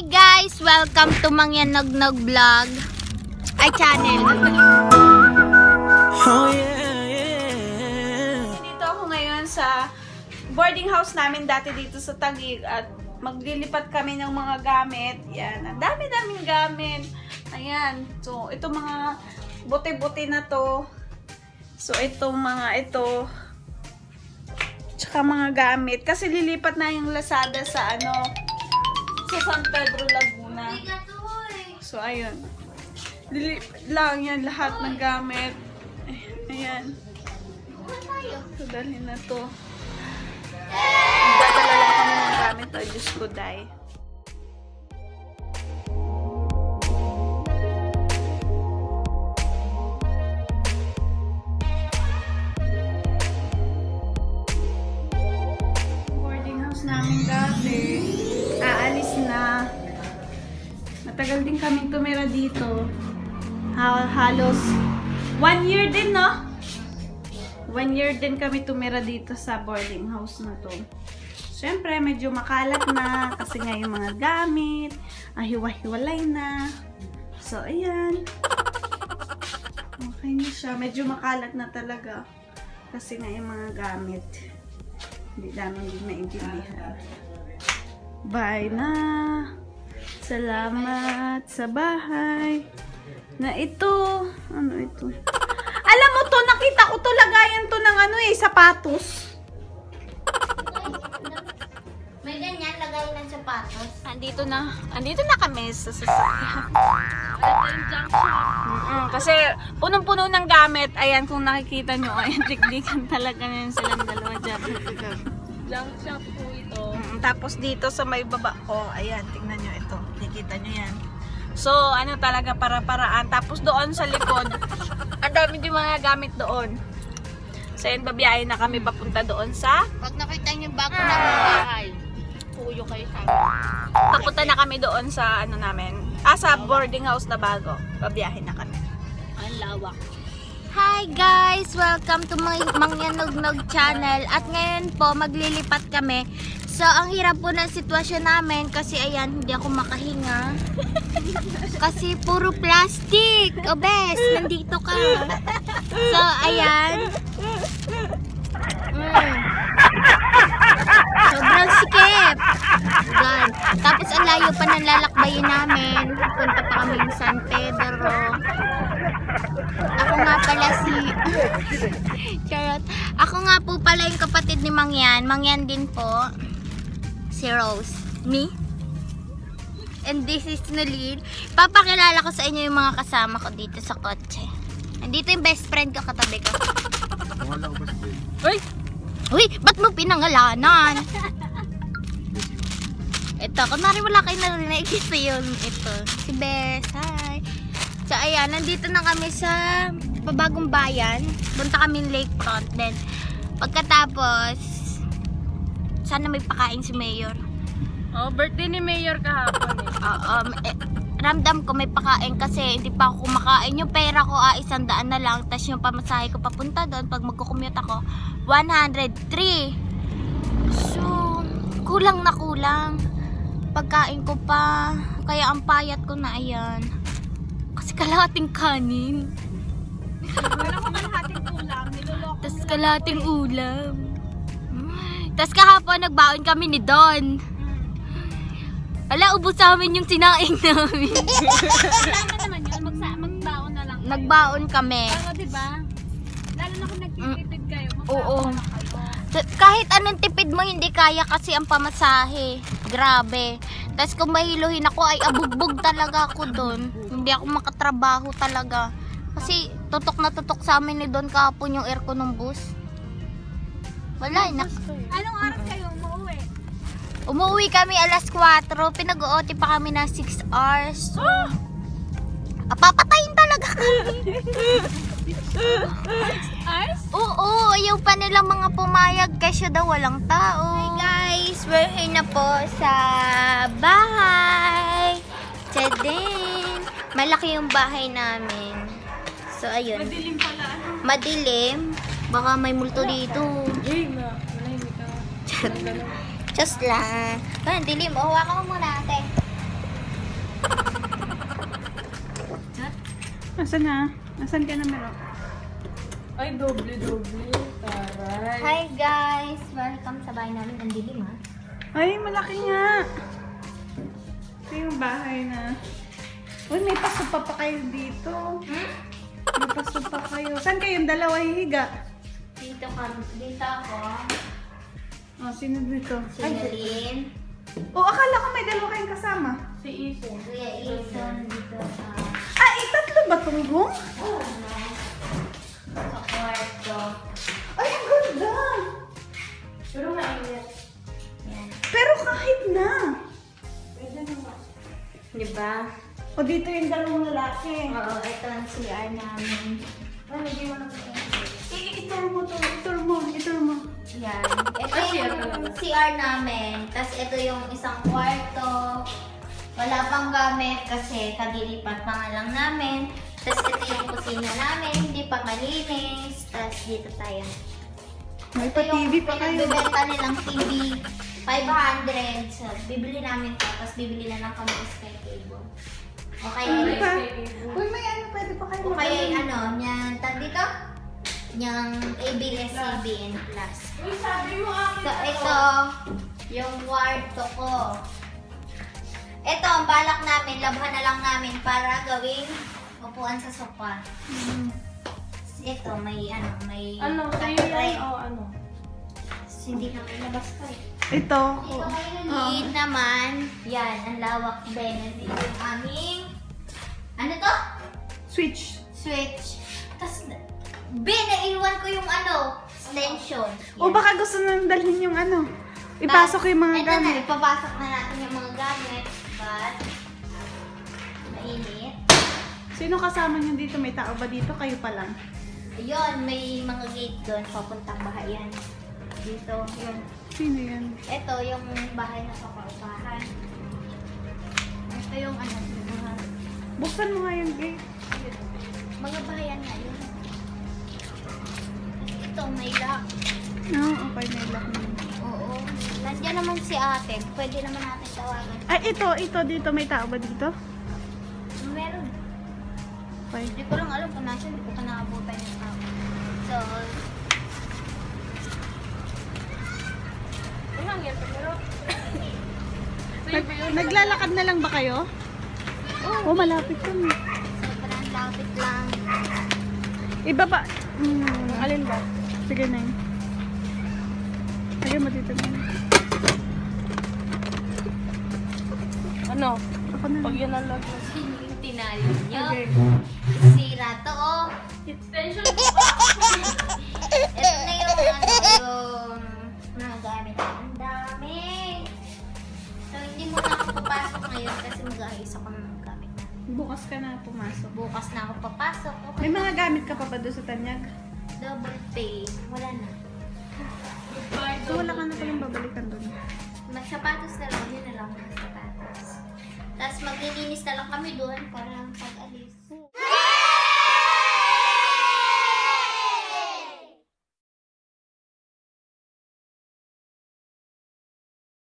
Hi guys! Welcome to Mangyan Nagnog Vlog. Ay, channel. Oh yeah, yeah. Dito ako ngayon sa boarding house namin dati dito sa Taguig at maglilipat kami ng mga gamit. Yan, ang dami-daming gamit. Ayan. So, ito mga buti-buti na to. So, itong mga ito. Tsaka mga gamit. Kasi lilipat na yung Lazada sa ano, sa San Pedro, Laguna. So, ayun. Lilipat lang yan lahat ng gamit. Ayan. So, dalhin na to. Dadala lang kami ng gamit. Oh, Diyos ko, day. Matagal din kaming tumira dito. Ha halos one year din, no? One year din kami tumira dito sa boarding house na to. Siyempre, medyo makalat na kasi nga yung mga gamit, ahiwa-hiwalay na. So, ayan. Okay na siya. Medyo makalat na talaga. Kasi nga yung mga gamit. Hindi namin din naintindihan. Bye na! Salamat sa bahay. Na ito. Ano ito? Alam mo to, nakita ko to, lagayan to ng ano eh, sapatos. May ganyan, lagay ng sapatos. Andito na, andito na kami sa sasakyan. Mm-mm, kasi punong-puno ng gamit. Ayan, kung nakikita nyo, ayan, tikdikan talaga na yun silang dalawa dyan. Junk shop po ito. Mm, tapos dito sa may baba ko, ayan, tingnan nyo ito. Nakikita nyo yan. So, ano talaga, para-paraan. Tapos doon sa likod, ang dami din mga gamit doon. So, yun, babiyahin na kami papunta doon sa Pag nakita niyo bago namin bahay, Puyo kayo sa Papunta na kami doon sa ano namin. Ah, sa boarding house na bago. Babiyahin na kami. Ang lawak. Hi guys! Welcome to my Mangyanugnog channel. At ngayon po, maglilipat kami. So, ang hirap po ng sitwasyon namin kasi ayan, hindi ako makahinga. Kasi puro plastic. O bes, nandito ka. So, ayan. Mm. Sobrang sikip. Yan. Tapos ang layo pa ng lalakbayin namin. Punta pa kami ng San Pedro. Pala si... Charot. Ako nga po pala yung kapatid ni Mangyan. Mangyan din po. Si Rose. Me. And this is Nolene. Papakilala ko sa inyo yung mga kasama ko dito sa kotse. Andito yung best friend ko katabi ko. Uy! Uy, ba't mo pinangalanan? Ito, kunwari wala kayo narinig ito yun. Ito, si Bes, hi. So, ayan, nandito na kami sa pabagong bayan. Punta kami lakefront. Then, pagkatapos, sana may pakain si Mayor. Oh, birthday ni Mayor kahapon eh. Oo, um, eh, ramdam ko may pakain kasi hindi pa ako kumakain. Yung pera ko, ah, isang daan na lang. Tapos yung pamasahe ko papunta doon, pag magkukumute ako, 103. So, kulang na kulang. Pagkain ko pa. Kaya ang payat ko na ayan. Kalahating kanin. Tapos kalahating ulam. Tapos kahapon nagbaon kami ni Don. Wala, ubos sa amin yung sinaing namin. Naman yun. Magsa magbaon na lang. kayo. Nagbaon kami. Pero diba, lalo na kung nagtitipid kayo, Oo. na kayo. Sa- Kahit anong tipid mo, hindi kaya kasi ang pamasahe. Grabe. Tapos kung mahiluhin ako, ay abugbog talaga ako doon. Hindi ako makatrabaho talaga. Kasi tutok na tutok sa amin ni Don kahapon yung aircon ng bus. Wala, nak Anong oras kayo umuwi? Umuwi kami alas 4. Pinag-OT pa kami ng 6 hours. So, ah, papatayin talaga kami. Hours? Oo, ayaw pa nilang mga pumayag kasi daw walang tao. Hi guys, guys, we're in na po sa bahay. Tadin! Malaki yung bahay namin. So, ayun. Madilim pala. Ano? Madilim. Baka may multo dito. Just lang. Parang dilim. Oh, hawakan ko muna ate. Asan na? Asan ka na meron? Ay, doble, doble. Hi guys! Welcome sa bahay namin. Ang dilim ha. Ay, malaki nga. Ito yung bahay na. Uy, may paso pa pa kayo dito. May paso pa kayo. Saan kayong dalawa hihiga? Dito ka. Dito ako. Oh, sino dito? Si Lynn. Oh, akala ko may dalawa kayong kasama. Si Ison. Kuya Ethan. Dito sa... Ah, eh, tatlo ba itong room? Sa kwarto. Pero mainit. Pero kahit na. Di ba? O, dito yung dalawang lalaki. Oo, ito ang CR namin. Ano, di mo na Eh, itur mo to. Itur mo. Itur mo. Yan. Ito Ah, yung. CR namin. Tapos ito yung isang kwarto. Wala pang gamit kasi kagilipat pa nga lang namin. Tapos ito yung kusina namin. Hindi pa malinis. Tapos dito tayo. May Ito pa yung TV pa kayo. pinagbebenta nilang TV. 500. So, bibili namin to. Tapos bibili na lang kami Sky Cable. O kaya, Ano pa? Uy, may ano, pwede pa kayo o kaya yung mag- ano, nyan, tag dito? Yung ABS-CBN Plus. Uy, sabi mo akin. So, ito, yung kwarto ko. Ito, ang balak namin, labhan na lang namin para gawing upuan sa sofa. Mm. Ito, may ano, may Ano, sa'yo yan o ano? Hindi na may labas pa eh. Ito. Ito ngayon lead naman, yan, ang lawak din. Ito yung aming, ano to? Switch. Switch. Tapos, Ben, naiwan ko yung ano, extension. O baka gusto nang dalhin yung ano. Ipasok yung mga Ito na, gamit. ipapasok na natin yung mga gamit. But, mainit. Sino kasama niyo dito? May tao ba dito? Kayo pa lang. Ayun, may mga gate doon, papuntang bahayan. Dito, yun. Sino yan? Ito, yung bahay na kapaupahan. Ito yung ano, mga, Buksan mo nga yung gate. mga bahayan nga yun. Ito, may lock. No, okay, may lock na. Oo. Nandiyan naman si ate. Pwede naman natin tawagan. Ay, ito, ito, dito. May tao ba dito? Okay. Hindi ko lang alam kung nasa, hindi ko pa nakabutan yung tao. So, Walang yan, pero... Nag, naglalakad na lang ba kayo? Oo, oh, malapit kami. sobrang lapit lang. Iba ba? Hmm, alin ba? Sige na yun. Sige mo dito na. yun. Ano? Ako na. Pag yan ang lagyan. Nyo? Okay. Sira to, oh. Extension Ito na yung, ano, yung mga gamit. Ang dami. So, hindi mo na ako papasok ngayon kasi mag-aayos ako ng mga gamit. Bukas ka na pumasok. Bukas na ako papasok. Okay. May mga gamit ka pa ba doon sa Tanyag? Double pay. Wala na. So wala ka na palang babalikan doon. Magsapatos na lang. Yun na lang mga sapatos. Tapos maglilinis na lang kami doon para